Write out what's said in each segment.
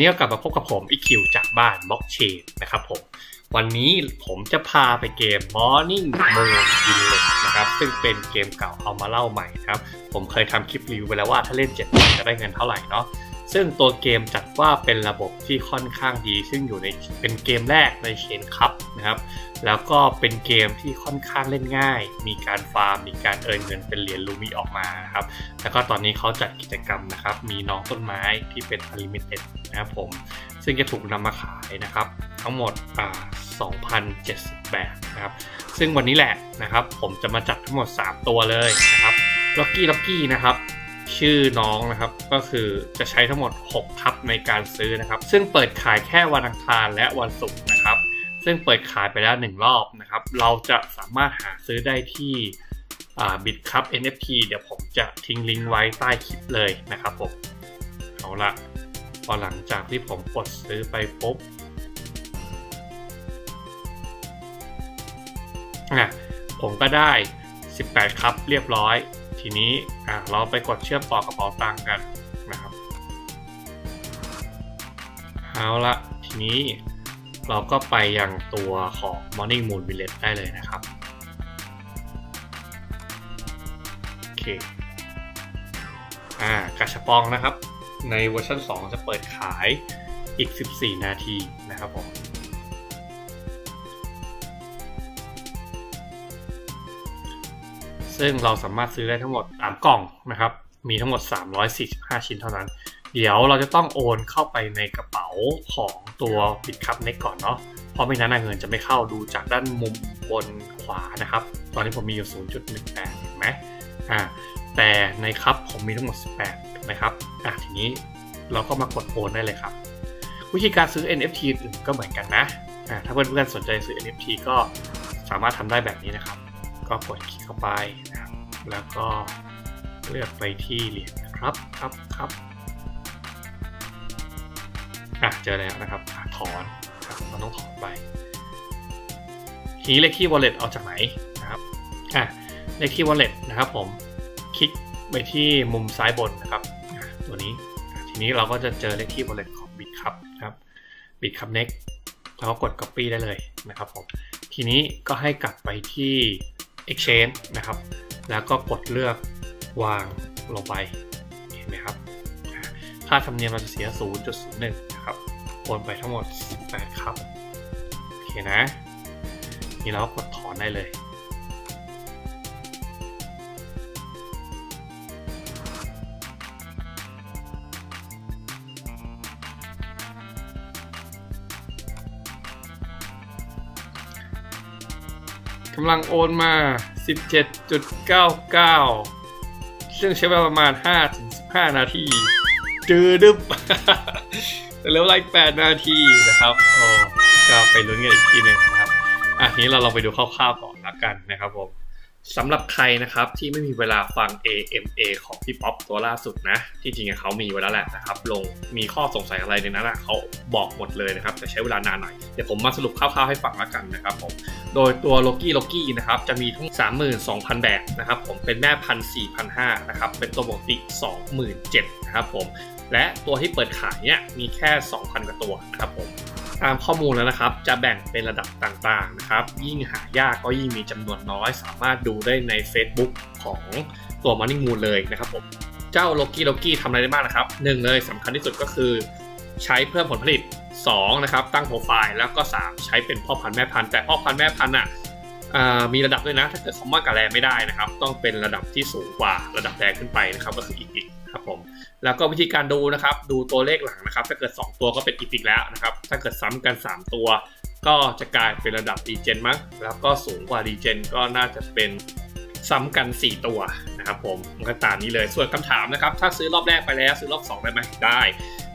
นี้ก็กลับมาพบกับผมอีคิวจากบ้านบล็อกเชนนะครับผม วันนี้ผมจะพาไปเกม Morning Moon Village นะครับ ซึ่งเป็นเกมเก่าเอามาเล่าใหม่ครับ ผมเคยทำคลิปรีวิวไปแล้วว่าถ้าเล่น7วันจะได้เงินเท่าไหร่เนาะ ซึ่งตัวเกมจัดว่าเป็นระบบที่ค่อนข้างดี ซึ่งอยู่ในเป็นเกมแรกในเชนคัพนะครับ แล้วก็เป็นเกมที่ค่อนข้างเล่นง่าย มีการฟาร์ม มีการเอินเงินเป็นเหรียญลูมีออกมาครับ แล้วก็ตอนนี้เขาจัดกิจกรรมนะครับ มีน้องต้นไม้ที่เป็น Unlimited นะครับผม ซึ่งจะถูกนำมาขายนะครับ ทั้งหมดอ่า2,070แบบนะครับ ซึ่งวันนี้แหละนะครับ ผมจะมาจัดทั้งหมด 3 ตัวเลยนะครับล็อกกี้ล็อกกี้นะครับ ชื่อน้องนะครับ ก็คือจะใช้ทั้งหมด6ทับในการซื้อนะครับ ซึ่งเปิดขายแค่วันอังคารและวันศุกร์นะครับ ซึ่งเปิดขายไปแล้ว 1 รอบนะครับ เราจะสามารถหาซื้อได้ที่บิตคัพ NFT เดี๋ยวผมจะทิ้งลิงก์ไว้ใต้คลิปเลยนะครับผมเอาละพอหลังจากที่ผมกดซื้อไปปุ๊บอะผมก็ได้ 18 ครับเรียบร้อย ทีนี้อะเราไปกดเชื่อมต่อกระเป๋าตังค์กันนะครับเอาละทีนี้เราก็ไปยังตัวของ Morning Moon Village ได้เลยนะครับโอเคอ่ากาชาปองนะครับ ในเวอร์ชัน2 จะเปิดขายอีก 14 นาทีนะครับผม ซึ่งเราสามารถซื้อได้ทั้งหมด3กล่องนะครับ มีทั้งหมด 345 ชิ้นเท่านั้น เดี๋ยวเราจะต้องโอนเข้าไปในกระเป๋าของตัวบิตคัพเน็กก่อนเนาะ เพราะไม่นั้นเงินจะไม่เข้าดูจากด้านมุมบนขวานะครับ ตอนนี้ผมมีอยู่ 0.18เห็นไหมอ่า แต่ในครับผมมีทั้งหมด 18ถูกไหมครับ อะทีนี้เราก็มากดโอนได้เลยครับ วิธีการซื้อ NFT อื่นก็เหมือนกันนะ อ่าถ้าเพื่อนๆสนใจซื้อ NFT ก็สามารถทำได้แบบนี้นะครับ ก็กดคลิกเข้าไปนะครับแล้วก็เลือกไปที่เหรียญนะครับครับครับอะเจอแล้วนะครับอถอนครับมันต้องถอนไปทีนี้เลขที่ wallet เอาจากไหนนะครับอะเลขที่ wallet นะครับผมคลิกไปที่มุมซ้ายบนนะครับตัวนี้ทีนี้เราก็จะเจอเลขที่ wallet ของ Bitcup นะครับ Bitcup Next แล้วก็กด copy ได้เลยนะครับผมทีนี้ก็ให้กลับไปที่ exchange นะครับ แล้วก็กดเลือกวางลงไป เห็นไหมครับ ค่าธรรมเนียมเราจะเสีย 0.01 นะครับโอนไปทั้งหมด 18 ครับ โอเคนะ นี่เราก็กดถอนได้เลย กำลังโอนมา 17.99 ซึ่งใช้เวลาประมาณ 5-15 นาทีจืดดึบแต่เหลือเวลาอีก8นาทีนะครับโอ้ก็ไปลุ้นกันอีกทีหนึ่งนะครับ อะนี้เราลองไปดูคร่าวๆก่อนละกันนะครับผม สำหรับใครนะครับที่ไม่มีเวลาฟัง AMA ของพี่ป๊อปตัวล่าสุดนะ ที่จริงเขามีไว้แล้วแหละนะครับ ลงมีข้อสงสัยอะไรในนั้นนะเขาบอกหมดเลยนะครับแต่ใช้เวลานานหน่อย เดี๋ยวผมมาสรุปคร่าวๆให้ฟังละกันนะครับผม โดยตัวโลกี้โลกี้นะครับจะมีทั้ง 32,000 แบบนะครับผมเป็นแม่พันสี่พันห้านะครับเป็นตัวปกติ 27,000นะครับผมและตัวที่เปิดขายเนี่ยมีแค่ 2,000กว่าตัวนะครับผม ตามข้อมูลแล้วนะครับ จะแบ่งเป็นระดับต่างๆนะครับ ยิ่งหายากก็ยิ่งมีจำนวนน้อย สามารถดูได้ใน Facebook ของตัว Morning Moon เลยนะครับผมเจ้าโลกี้โลกี้ทำอะไรได้บ้างนะครับหนึ่งเลยสำคัญที่สุดก็คือใช้เพิ่มผลผลิต 2 นะครับ ตั้งโปรไฟล์แล้วก็ 3 ใช้เป็นพ่อพันธุ์แม่พันธุ์แต่พ่อพันธุ์แม่พันธุ์อะมีระดับด้วยนะ ถ้าเกิดคอมมากกับแรไม่ได้นะครับ ต้องเป็นระดับที่สูงกว่าระดับแรขึ้นไปนะครับ ก็คืออีกครับผม แล้วก็วิธีการดูนะครับ ดูตัวเลขหลังนะครับ ถ้าเกิด 2 ตัวก็เป็นอีพิกแล้วนะครับ ถ้าเกิดซ้ำกัน 3 ตัว ก็จะกลายเป็นระดับดีเจนมั้ง แล้วก็สูงกว่าดีเจนก็น่าจะเป็นซ้ำกัน 4 ตัวนะครับผมมันก็ตามนี้เลย ส่วนคำถามนะครับ ถ้าซื้อรอบแรกไปแล้วซื้อรอบ 2 ได้ไหมได้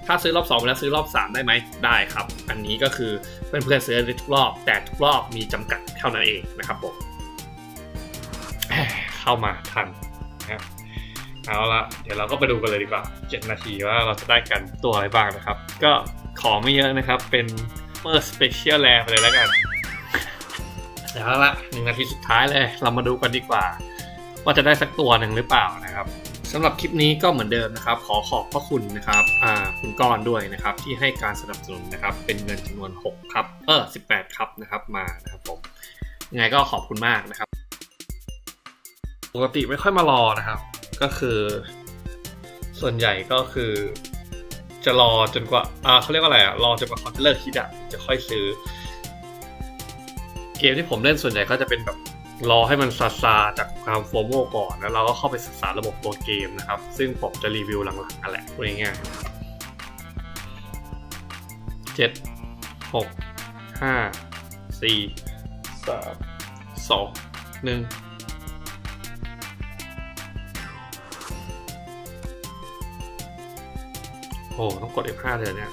ถ้าซื้อรอบ2แล้วซื้อรอบ 3 ได้ไหมได้ครับ อันนี้ก็คือเพื่อนๆซื้อได้ทุกรอบ แต่ทุกรอบมีจำกัดเท่านั้นเองนะครับผม เข้ามาทันนะครับ เอาละเดี๋ยวเราก็ไปดูกันเลยดีกว่า 7 นาทีว่าเราจะได้กันตัวอะไรบ้างนะครับ ก็ขอไม่เยอะนะครับ เป็น super special rare ไปเลยแล้วกันเดี๋ยวละหนึ่งนาทีสุดท้ายเลย เรามาดูกันดีกว่า ว่าจะได้สักตัวหนึ่งหรือเปล่านะครับสำหรับคลิปนี้ก็เหมือนเดิมนะครับ ขอขอบพระคุณนะครับอ่าคุณกรด้วยนะครับ ที่ให้การสนับสนุนนะครับ เป็นเงินจำนวน 6 ครับ เออ 18 ครับนะครับมานะครับผมยังไงก็ขอบคุณมากนะครับ ปกติไม่ค่อยมารอนะครับ ก็คือ ส่วนใหญ่ก็คือ จะรอจนกว่าอ่าเขาเรียกว่าอะไรอะรอจนกว่าเขาจะเลิกคิดอะจะค่อยซื้อ เกมที่ผมเล่นส่วนใหญ่ก็จะเป็นแบบรอให้มันซาซาจากความโฟโมก่อนแล้วเราก็เข้าไปศึกษาระบบตัวเกมนะครับ ซึ่งผมจะรีวิวหลังๆกันแหละพูดง่ายๆเจ็ดหกห้าสี่สามสองหนึ่ง โอ้ต้องกด F5 เลยเนี่ย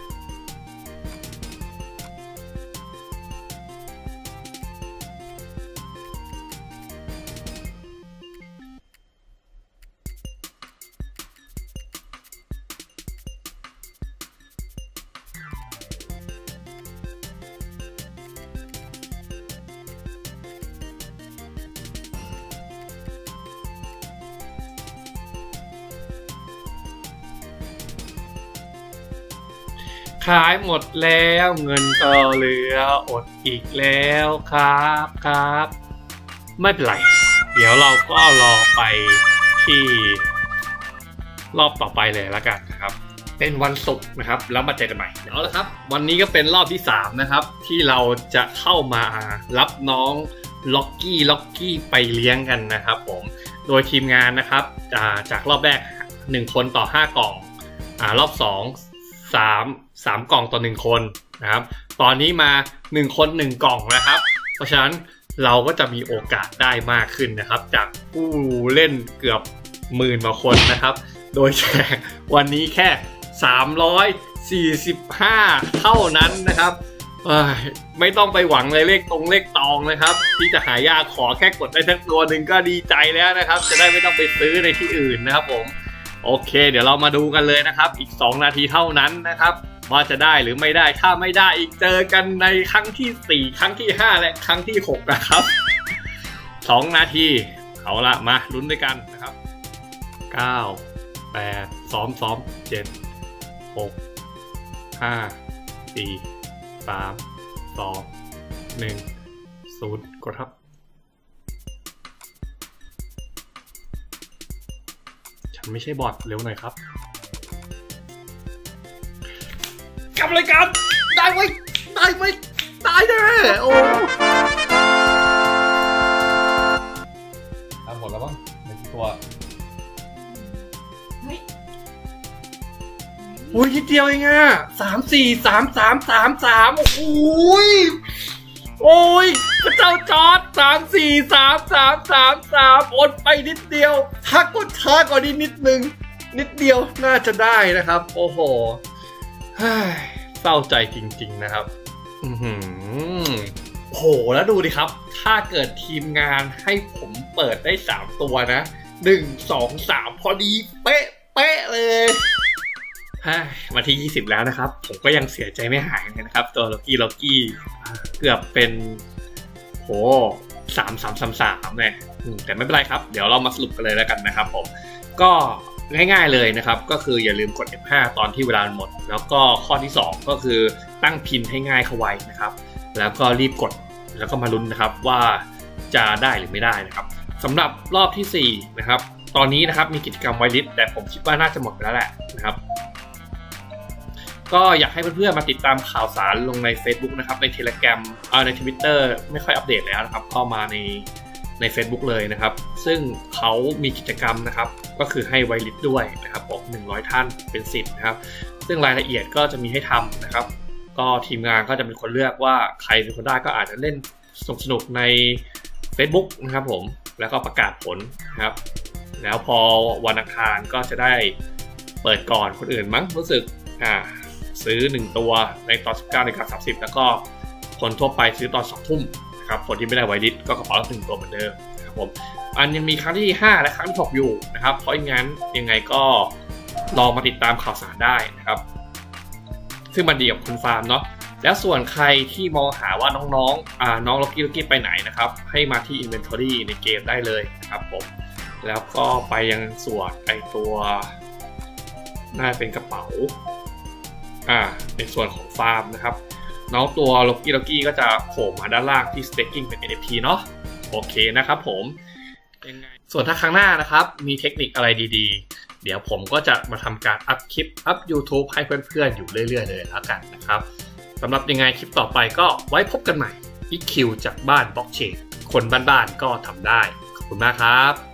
ขายหมดแล้วเงินก็เหลืออดอีกแล้วครับครับ ไม่เป็นไร เดี๋ยวเราก็รอไปที่รอบต่อไปเลยละกันนะครับเป็นวันศุกร์นะครับ แล้วมาเจอกันใหม่เอาละครับ วันนี้ก็เป็นรอบที่ 3 นะครับ ที่เราจะเข้ามารับน้องล็อกกี้ล็อกกี้ไปเลี้ยงกันนะครับผมโดยทีมงานนะครับจากรอบแรก 1 คนต่อ 5 กล่องอรอบ 2 3 3 กล่องต่อ 1 คนนะครับ ตอนนี้มา 1 คน 1 กล่องนะครับ เพราะฉะนั้นเราก็จะมีโอกาสได้มากขึ้นนะครับ จากผู้เล่นเกือบหมื่นกว่าคนนะครับ โดยแค่วันนี้แค่ 345 เท่านั้นนะครับไม่ต้องไปหวังเลยเลขตรงเลขตองนะครับ ที่จะหายากขอแค่กดได้ทั้งตัวหนึ่งก็ดีใจแล้วนะครับ จะได้ไม่ต้องไปซื้อในที่อื่นนะครับผม โอเค เดี๋ยวเรามาดูกันเลยนะครับ อีก 2 นาทีเท่านั้นนะครับ ว่าจะได้หรือไม่ได้ ถ้าไม่ได้อีกเจอกันในครั้งที่ 4 ครั้งที่ 5 และครั้งที่ 6 นะครับ 2 นาที เอาละมาลุ้นด้วยกันนะครับ 9 8 2 2 7 6 5 4 3 2 1 0 กดครับฉันไม่ใช่บอทเร็วหน่อยครับ กลับรายการได้ไหมได้ไหมได้แน่โอ้ทำหมดแล้วบ้างในตัวเฮ้ยโอ้ยนิดเดียวเองอะสามสี่สามสามสามสามโอ้ยโอ้ยพระเจ้าจอร์ดสามสี่สามสามสามสามอดไปนิดเดียว ถ้ากดช้ากว่านี้นิดนึง นิดเดียวน่าจะได้นะครับ โอ้โห เฮ้ยเศร้าใจจริง ๆ นะครับ อือหือโหแล้วดูดิครับ ถ้าเกิดทีมงานให้ผมเปิดได้สามตัวนะหนึ่งสองสามพอดี เป๊ะ เป๊ะเลยฮ่าวันที่ 20 แล้วนะครับ ผมก็ยังเสียใจไม่หายเลยนะครับ ตัวล็อกกี้ล็อกกี้เกือบเป็นโหสามสามสามสามเลยอืมแต่ไม่เป็นไรครับ เดี๋ยวเรามาสรุปกันเลยแล้วกันนะครับผม ก็ ง่ายๆเลยนะครับ ก็คืออย่าลืมกด F5 ตอนที่เวลาหมด แล้วก็ข้อที่ 2 ก็คือตั้งพินให้ง่ายเข้าไว้นะครับ แล้วก็รีบกดแล้วก็มาลุ้นนะครับว่าจะได้หรือไม่ได้นะครับสำหรับรอบทีสี่4นะครับตอนนี้นะครับมีกิจกรรมไวลิสแต่ผมคิดว่าน่าจะหมดไปแล้วแหละนะครับ ก็อยากให้เพื่อนๆมาติดตามข่าวสารลงใน Facebook นะครับใน Telegram เอ่อใน Twitter ไม่ค่อยอัปเดตแล้วนะครับ ก็มาใน ใน Facebook เลยนะครับ ซึ่งเขามีกิจกรรมนะครับ ก็คือให้ไวลิสด้วยนะครับผม100 ท่านเป็นสิทธิ์นะครับ ซึ่งรายละเอียดก็จะมีให้ทำนะครับ ก็ทีมงานก็จะเป็นคนเลือกว่าใครเป็นคนได้ก็อาจจะเล่นสนุกๆใน Facebook นะครับผม แล้วก็ประกาศผลนะครับ แล้วพอวันอังคารก็จะได้เปิดก่อนคนอื่นมั้งรู้สึกอ่าซื้อ 1 ตัวในตอน19นาฬิกา30 แล้วก็คนทั่วไปซื้อตอน2ทุ่ม นะครับคนที่ไม่ได้ไวริสก็กระเป๋าละหนึ่งตัวเหมือนเดิมนะครับผมอันยังมีครั้งที่ 5 และครั้งที่ 6 อยู่นะครับเพราะงั้นยังไงก็ลองมาติดตามข่าวสารได้นะครับ ซึ่งมันดีกับคุณฟาร์มเนาะแล้วส่วนใครที่มองหาว่าน้องๆอ่าน้องล็อกกี้ล็อกกี้ไปไหนนะครับ ให้มาที่ Inventory ในเกมได้เลยนะครับผมแล้วก็ไปยังส่วนไอตัวน่าเป็นกระเป๋าอ่าในส่วนของฟาร์มนะครับ น้องตัวล็อกกี้ล็อกกี้ก็จะโผล่มาด้านล่างที่ staking เป็น NFT เนาะโอเคนะครับผมยังไงส่วนถ้าครั้งหน้านะครับ มีเทคนิคอะไรดีๆ เดี๋ยวผมก็จะมาทำการอัพคลิป อัพ YouTube ให้เพื่อนๆ อยู่เรื่อยๆ เลยแล้วกันนะครับสำหรับยังไงคลิปต่อไปก็ไว้พบกันใหม่อีคิวจากบ้านบล็อกเชนคนบ้านๆก็ทำได้ ขอบคุณมากครับ